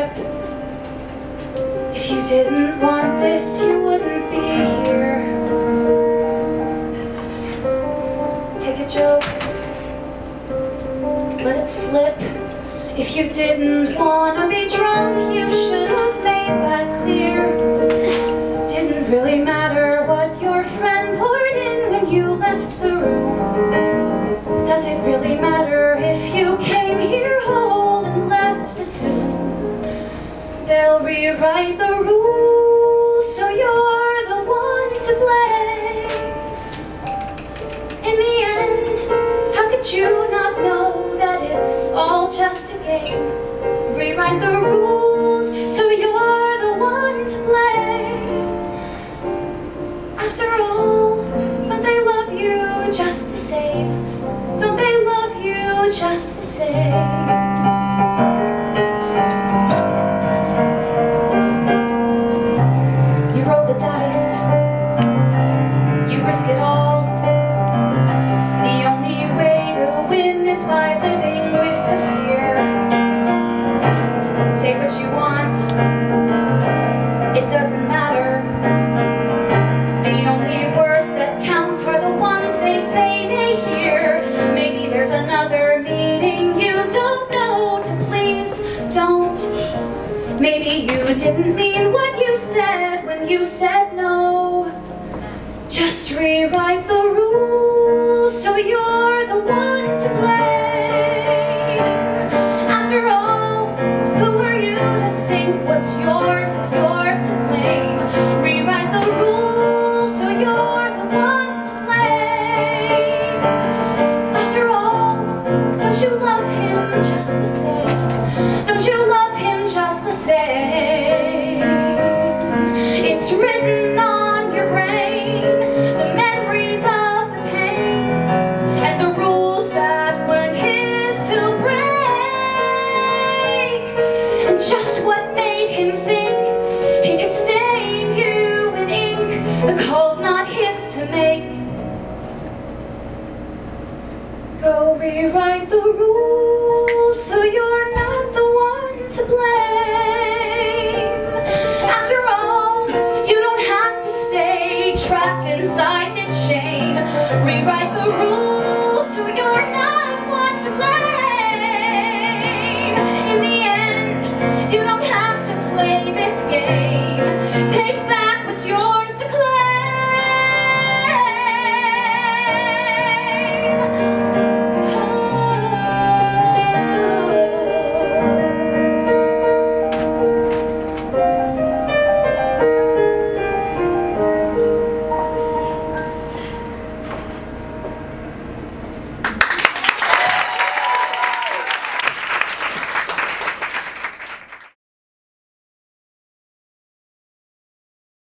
trip If you didn't want this, you wouldn't be here. Take a joke. Let it slip. If you didn't want to be drunk, you should have made that clear. Didn't really matter what your friend poured in when you left the room. Does it really matter Rewrite the rules so you're the one to blame. In the end, how could you not know that it's all just a game? Rewrite the rules so you're the one to blame. After all, don't they love you just the same? Don't they love you just the same? Maybe you didn't mean what you said when you said no. Just rewrite the rules so you're the one to blame. After all, who are you to think what's yours is yours to claim? Rewrite the rules so you're the one to blame. After all, don't you love him just the same? Don't you It's written on your brain, the memories of the pain, and the rules that weren't his to break. And just what made him think he could stain you in ink, the call's not his to make. Go rewrite the rules so you're not the one to blame. Rewrite the rules so you're not one to blame.